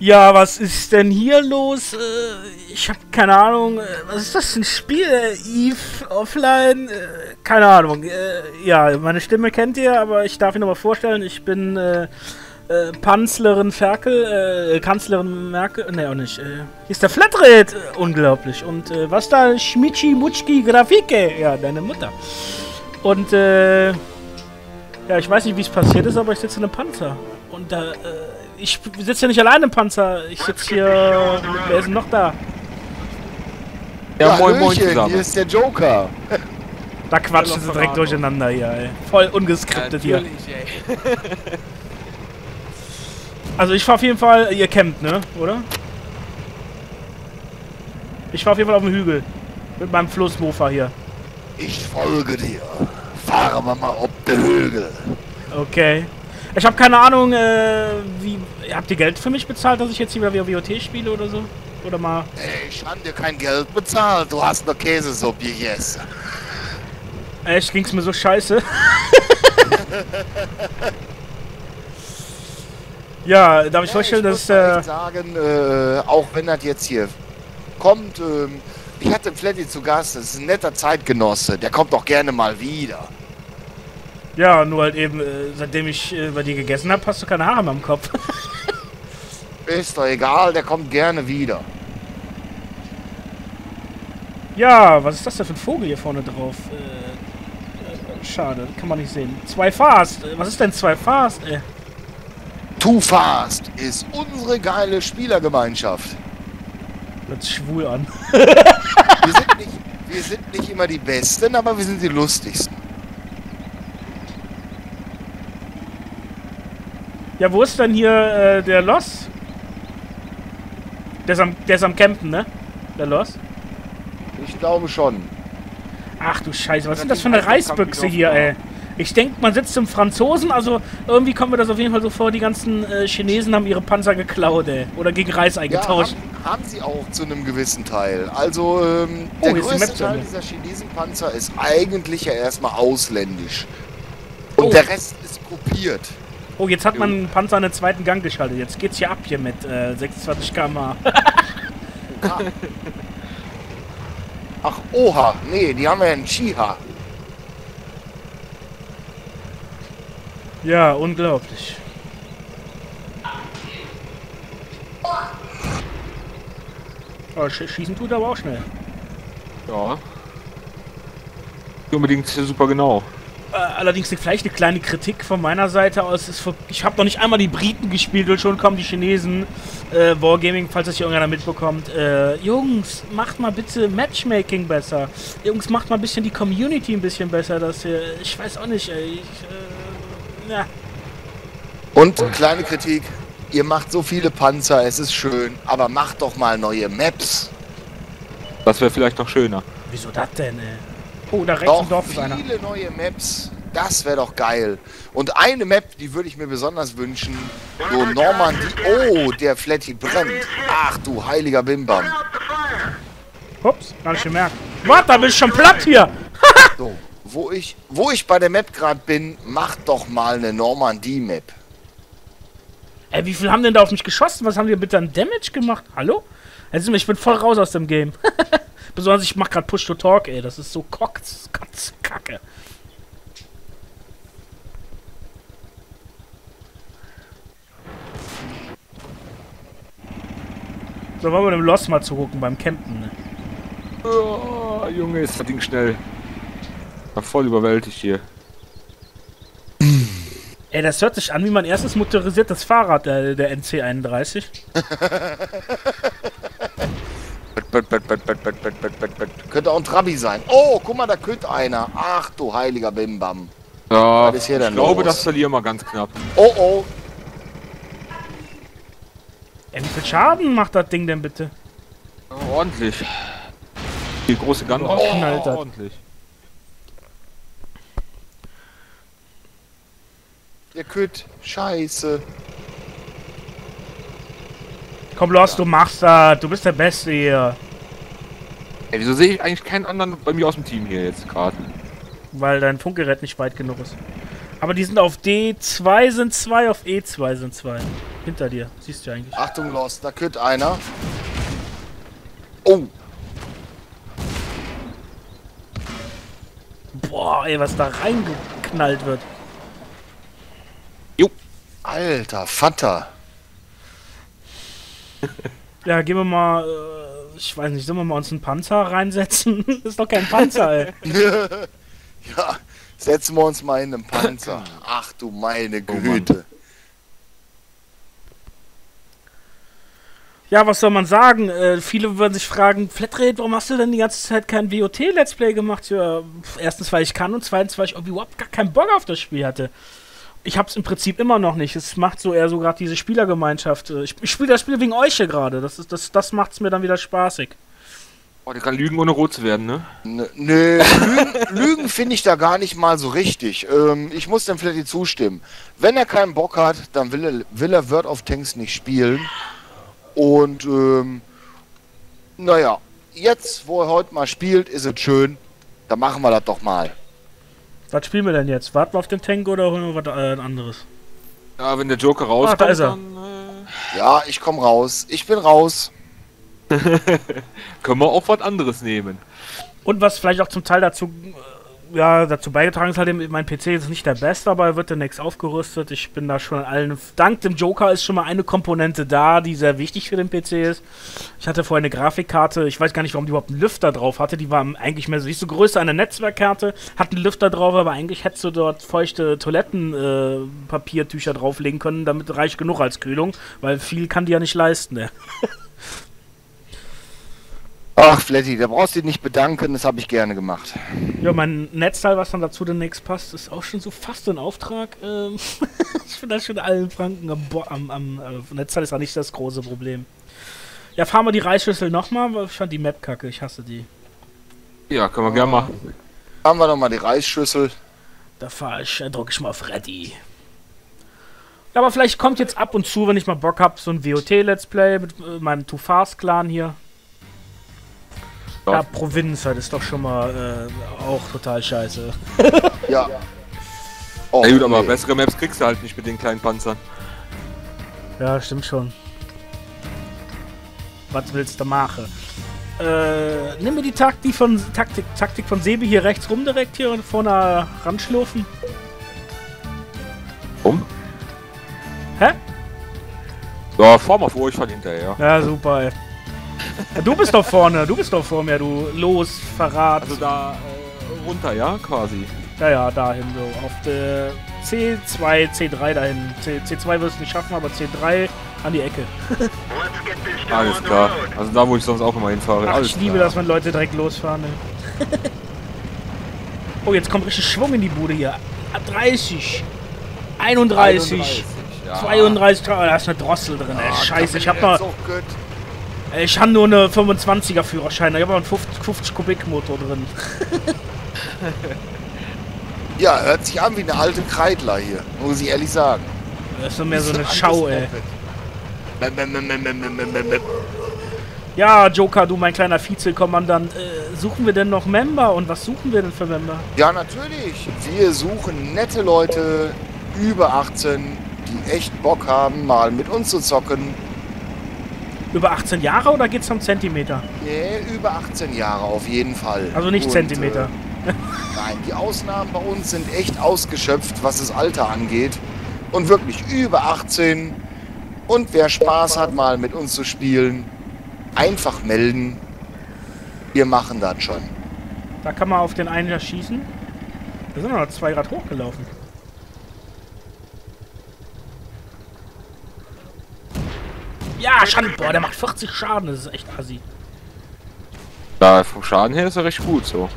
Ja, was ist denn hier los? Äh, ich habe keine Ahnung. Äh, was ist das für ein Spiel? Äh, Eve Offline? Keine Ahnung. Ja, meine Stimme kennt ihr, aber ich darf ihn aber vorstellen. Ich bin äh, Panzlerin Ferkel, äh, Kanzlerin Merkel. Ne, auch nicht. Hier ist der Flatrate. Unglaublich. Und was da? Schmitschi Mutschki Grafike. Ja, deine Mutter. Und ja, ich weiß nicht, wie es passiert ist, aber ich sitze in einem Panzer. Und da, ich sitze ja nicht allein im Panzer. Ich sitze hier. Wer ist denn noch da? Ja, Ja, moin, moin zusammen. hier ist der Joker. Da quatschen sie direkt durcheinander hier, ey. Voll ungeskriptet hier. Natürlich, ey. Also ich fahr auf jeden Fall, ihr campt, ne? Oder? Ich fahr auf jeden Fall auf dem Hügel. Mit meinem Flussmofa hier. Ich folge dir. Fahren wir mal ob der Hügel. Okay. Ich habe keine Ahnung, äh, wie. Habt ihr Geld für mich bezahlt, dass ich jetzt hier wieder WOT spiele oder so? Oder mal. Ey, ich habe dir kein Geld bezahlt. Du hast nur Käsesuppe gegessen. Echt, ging's mir so scheiße? ja, darf ich vorstellen, ich dass. muss Äh, sagen, äh, auch wenn das jetzt hier kommt, ähm, ich hatte Flatty zu Gast, das ist ein netter Zeitgenosse, der kommt doch gerne mal wieder. Ja, nur halt eben, äh, seitdem ich äh, bei dir gegessen habe, hast du keine Haare mehr am Kopf. Ist doch egal, der kommt gerne wieder. Ja, was ist das denn für ein Vogel hier vorne drauf? Äh, schade, kann man nicht sehen. Zwei Fast. Was ist denn zwei Fast? Äh, Too Fast ist unsere geile Spielergemeinschaft. hört sich schwul an. Wir sind, nicht, wir sind nicht immer die Besten, aber wir sind die lustigsten. Ja, wo ist denn hier äh, der Loss? Der ist, am, der ist am Campen, ne? Der Loss. Ich glaube schon. Ach du Scheiße, was ist denn das für eine Reisbüchse hier, ey? Ich denke, man sitzt zum Franzosen, also irgendwie kommt mir das auf jeden Fall so vor, die ganzen äh, Chinesen haben ihre Panzer geklaut, ey. Oder gegen Reis Ja, eingetauscht. haben, haben sie auch zu einem gewissen Teil. Also ähm, Oh, der größte Teil dieser Chinesenpanzer ist eigentlich ja erstmal ausländisch. Und Oh. der Rest ist kopiert. Oh, jetzt hat man einen Panzer in den zweiten Gang geschaltet. Jetzt geht's hier ab hier mit äh, 26 km/h. Ach, Oha. Nee, die haben ja einen Chiha. Ja, unglaublich. Oh, sch schießen tut er aber auch schnell. Ja. Nicht unbedingt super genau. Äh, allerdings vielleicht eine kleine Kritik von meiner Seite aus. Ich habe noch nicht einmal die Briten gespielt und schon kommen die Chinesen. Äh, Wargaming, falls das hier irgendeiner mitbekommt. Äh, Jungs, macht mal bitte Matchmaking besser. Jungs, macht mal ein bisschen die Community ein bisschen besser. Dass ihr, ich weiß auch nicht, ey. Ich, äh, ja. Und kleine Kritik. Ihr macht so viele Panzer, es ist schön, aber macht doch mal neue Maps. Das wäre vielleicht noch schöner. Wieso das denn, ey? Oh, da rechts Doch im Dorf ist einer. viele neue Maps. Das wäre doch geil. Und eine Map, die würde ich mir besonders wünschen. So Normandie. Oh, der Flatty brennt. Ach du heiliger Bimbam. Ups, gar nicht gemerkt. Warte, da bist du schon platt hier. So, wo ich, wo ich bei der Map gerade bin, macht doch mal eine Normandie-Map. Ey, wie viel haben denn da auf mich geschossen? Was haben die bitte an Damage gemacht? Hallo? Also, ich bin voll raus aus dem Game. Besonders ich mach grad Push to Talk, ey. Das ist so kotz, kotz, kacke. So, wollen wir dem Lost mal zugucken beim Campen, ne? Oh, Junge, ist das Ding schnell. War voll überwältigt hier. Ey, das hört sich an wie mein erstes motorisiertes Fahrrad, der, der NC31. Bett, bett, bett, bett, bett, bett, bett, bett, bett. Könnte auch ein Trabi sein. Oh, guck mal, da könnte einer. Ach du heiliger Bimbam. Ja, Was ist hier ich denn glaube, los? das verlieren wir ganz knapp. Oh, oh. Ey, wie viel Schaden macht das Ding denn bitte? Ordentlich. Die große Gun. Oh, knallt das. ordentlich. Der Küt. Scheiße. Komm, Lost, du machst das. Du bist der Beste hier. Ey, wieso sehe ich eigentlich keinen anderen bei mir aus dem Team hier jetzt gerade? Weil dein Funkgerät nicht weit genug ist. Aber die sind auf D2 sind zwei, auf E2 sind zwei. Hinter dir, siehst du eigentlich. Achtung, Lost, da könnte einer. Oh, Boah, ey, was da reingeknallt wird. alter Vater. Ja, gehen wir mal, äh, ich weiß nicht, sollen wir mal uns einen Panzer reinsetzen? ist doch kein Panzer, ey. Ja, setzen wir uns mal in einen Panzer. Ach du meine Güte. Ja, was soll man sagen? Äh, viele würden sich fragen, Flatrate, warum hast du denn die ganze Zeit kein WOT-Let's Play gemacht? Ja, erstens, weil ich kann und zweitens, weil ich irgendwie überhaupt gar keinen Bock auf das Spiel hatte. Ich hab's im Prinzip immer noch nicht. Es macht so eher so gerade diese Spielergemeinschaft. Äh, Ich, ich spiele das Spiel wegen euch hier gerade. Das, ist- das, das macht's mir dann wieder spaßig. Oh, der kann lügen, ohne rot zu werden, ne? N- Nö, Lügen, Lügen finde ich da gar nicht mal so richtig. Ähm, ich muss dem Flatty zustimmen. Wenn er keinen Bock hat, dann will er, will er World of Tanks nicht spielen. Und, ähm, naja, jetzt, wo er heute mal spielt, ist es schön. Dann machen wir das doch mal. Was spielen wir denn jetzt? Warten wir auf den Tank oder holen wir was äh, anderes? Ja, wenn der Joker rauskommt, da ist er. dann äh, Ja, ich komm raus. Ich bin raus. können wir auch was anderes nehmen. Und was vielleicht auch zum Teil dazu, ja, dazu beigetragen ist, halt, mein PC ist nicht der beste, aber er wird demnächst aufgerüstet. Ich bin da schon an allen. Dank dem Joker ist schon mal eine Komponente da, die sehr wichtig für den PC ist. Ich hatte vorher eine Grafikkarte, ich weiß gar nicht, warum die überhaupt einen Lüfter drauf hatte. Die war eigentlich mehr so, die ist so größer eine Netzwerkkarte, hat einen Lüfter drauf, aber eigentlich hättest du dort feuchte Toilettenpapiertücher äh, drauflegen können, damit reicht genug als Kühlung, weil viel kann die ja nicht leisten. Ne? Ach, Flatty, da brauchst du dich nicht bedanken. Das habe ich gerne gemacht. Ja, mein Netzteil, was dann dazu demnächst passt, ist auch schon so fast ein Auftrag. Ähm, ich bin da schon allen Franken am, Bo am, am äh, Netzteil ist auch nicht das große Problem. Ja, fahren wir die Reisschüssel nochmal, weil ich fand die Map kacke, ich hasse die. Ja, können wir gerne machen. Haben wir nochmal die Reisschüssel. Da fahre ich, äh, drücke ich mal auf Ready. Ja, aber vielleicht kommt jetzt ab und zu, wenn ich mal Bock habe, so ein WOT-Let's Play mit äh, meinem Too Fast Clan hier. Ja. Ja, Provinz, das ist doch schon mal äh, auch total scheiße. Ja. Oh, Ja gut, aber nee. bessere Maps kriegst du halt nicht mit den kleinen Panzern. Ja, stimmt schon. Was willst du machen? Äh, nimm mir die Taktik von Taktik, Taktik von Sebi hier rechts rum direkt hier und vorne ranschlurfen. Warum? Hä? Ja, fahr mal vor, ich fahr hinterher. Ja, super, ey. Du bist doch vorne, du bist doch vor mir, du Los, Verrat. Also da äh, runter, ja, quasi. Ja, ja, dahin so. Auf der C2, C3 dahin. C, C2 wirst du nicht schaffen, aber C3 an die Ecke. Alles klar. Also da, wo ich sonst auch immer hinfahre. Ach, Alles ich liebe klar. das, wenn Leute direkt losfahren. Ne? oh, jetzt kommt richtig Schwung in die Bude hier. Ab 30. 31. ja. 32. Oh, da ist eine Drossel drin, ey. Scheiße, ich hab noch. Ey, Ich habe nur eine 25er Führerschein. Ich habe einen 50, 50 Kubik Motor drin. Ja, hört sich an wie eine alte Kreidler hier, muss ich ehrlich sagen. Das ist nur mehr so eine Schau, ey. Ja, Joker, du mein kleiner Vizekommandant. Äh, suchen wir denn noch Member? Und was suchen wir denn für Member? Ja, natürlich. Wir suchen nette Leute über 18, die echt Bock haben, mal mit uns zu zocken. Über 18 Jahre oder geht's um Zentimeter? Nee, über 18 Jahre auf jeden Fall. Also nicht Und, Zentimeter. Äh, nein, die Ausnahmen bei uns sind echt ausgeschöpft, was das Alter angeht. Und wirklich über 18. Und wer Spaß hat, mal mit uns zu spielen, einfach melden. Wir machen das schon. Da kann man auf den einen schießen. Da sind noch zwei Grad hochgelaufen. Ja, Schand, boah, der macht 40 Schaden, das ist echt assi. Ja, vom Schaden her ist er recht gut so.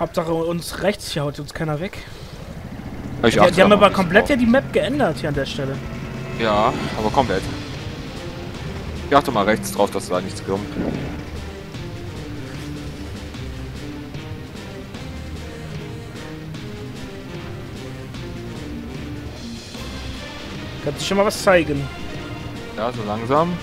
Hauptsache uns rechts hier haut uns keiner weg. Ich Die, die haben da aber komplett ja die Map geändert hier an der Stelle. Ja, aber komplett. Ich achte mal rechts drauf, dass da nichts kommt. Kann sich schon mal was zeigen. Ja, so langsam.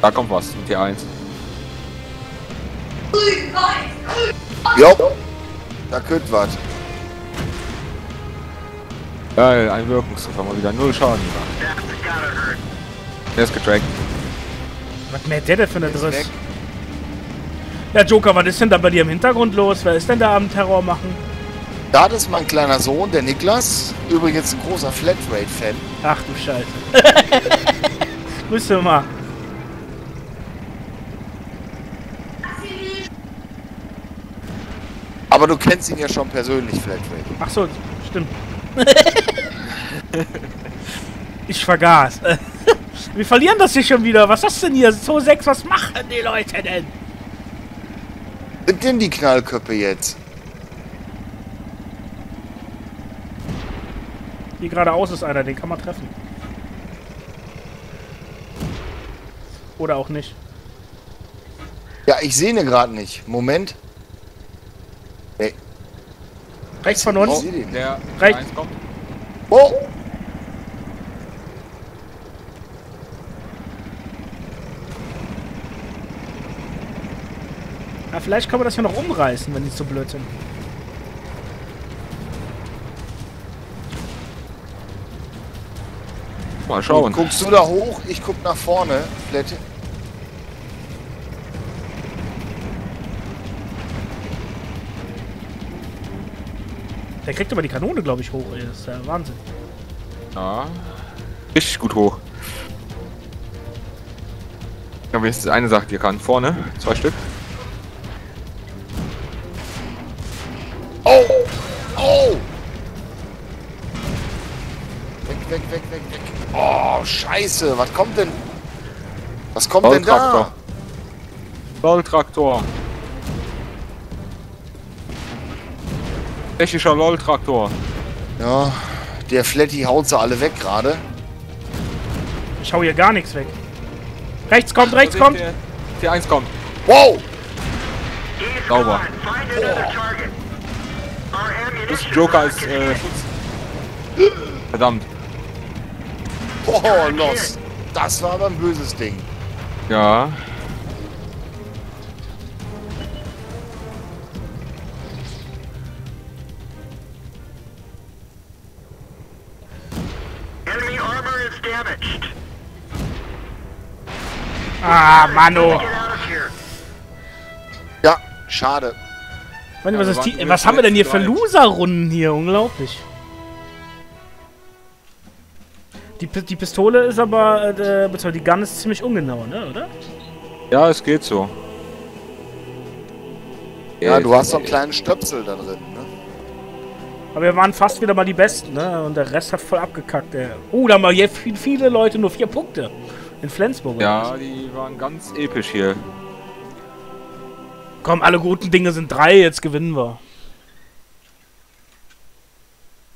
Da kommt was mit T1. Jo, da könnte was. Geil, ein Wirkungsdruck haben wir wieder null Schaden gemacht. Der ist getrackt. Was mäht der denn für eine weg. Ja, Joker, was ist denn da bei dir im Hintergrund los? Wer ist denn da am Terror machen? Das ist mein kleiner Sohn, der Niklas. Übrigens ein großer Flatrate-Fan. Ach du Scheiße. Grüße mal. Aber du kennst ihn ja schon persönlich, Flatrate. Ach so, stimmt. ich vergaß. Wir verlieren das hier schon wieder. Was ist das denn hier? So 6, was machen die Leute denn? Sind denn die Knallköpfe jetzt? Hier geradeaus ist einer, den kann man treffen. Oder auch nicht. Ja, ich sehe ihn gerade nicht. Moment. Nee. Rechts von uns. den. Der Recht. T1 kommt. Oh! Ja, vielleicht können wir das hier noch umreißen, wenn die so blöd sind. Mal schauen. Guckst du da hoch? Ich guck nach vorne. Flat Der kriegt aber die Kanone, glaube ich, hoch. Das ist ja Wahnsinn. Ja. Richtig gut hoch. Ja, aber jetzt ist eine Sache, die kann. Vorne, zwei Stück. Oh, scheiße. Was kommt denn? Was kommt denn da? Rolltraktor. LOL-Traktor. Technischer LOL-Traktor. Ja, der Flatty haut sie alle weg gerade. Ich hau hier gar nichts weg. Rechts kommt, rechts Da kommt. seht ihr, T1 kommt. Wow! Sauber. Das Joker ist äh. Verdammt. Oh, los. Das war aber ein böses Ding. Ja. Enemy armor is damaged. Ah, Mano. Get out of here. Ja, schade. Mann, was, Ja, die, was haben wir denn hier für. Loser-Runden hier? Unglaublich. Die, die Pistole ist aber, äh, beziehungsweise die Gun ist ziemlich ungenau, ne, oder? Ja, es geht so. Ja, du hast so einen kleinen Stöpsel da drin, ne? Aber wir waren fast wieder mal die Besten, ne? Und der Rest hat voll abgekackt, ey. Oh, da haben wir hier viel, viele Leute nur vier Punkte. In Flensburg. oder Ja, die waren ganz episch hier. Komm, alle guten Dinge sind drei, jetzt gewinnen wir.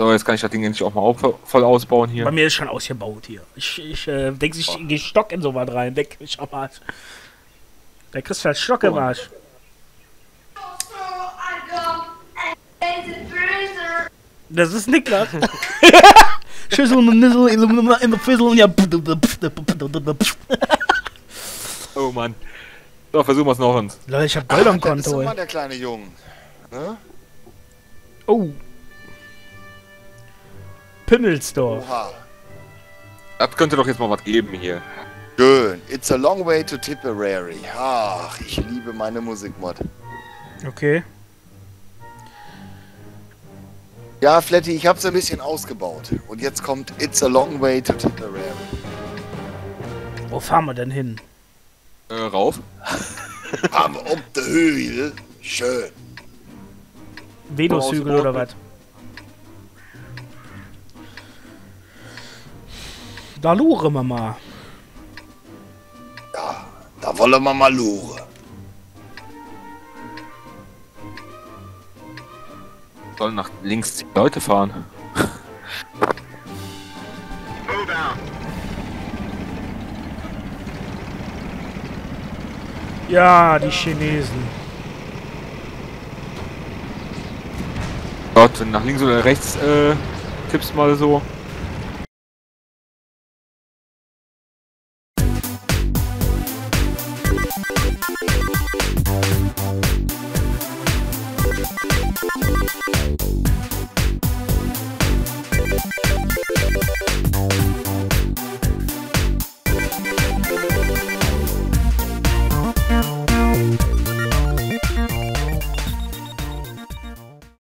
So, jetzt kann ich das Ding endlich auch mal auf, voll ausbauen hier. Bei mir ist schon ausgebaut hier. Ich, ich äh, denke, ich gehe Stock in so was rein. Deck mich am Arsch. Der kriegt halt Stock im Oh. Arsch. Das ist Niklas. Schüssel und Nissel in the- in the Fizzle. Ja. Oh Mann. So, versuchen wir es noch uns. Leute, ich hab Gold am Das ist Konto, immer der kleine Junge. Ne? Oh. Pimmelsdorf. Oha. Das könnte doch jetzt mal was geben hier. Schön. It's a long way to Tipperary. Ach, ich liebe meine Musikmod. Okay. Ja, Flatty, ich hab's ein bisschen ausgebaut. Und jetzt kommt It's a long way to Tipperary. Wo fahren wir denn hin? Äh, rauf. Am um de Höhe. Schön. Venushügel oder was? Da luren wir mal. Ja, da wollen wir mal luren. Sollen nach links die Leute fahren. Ja, die Chinesen. Gott, wenn nach links oder rechts äh, tippst mal so.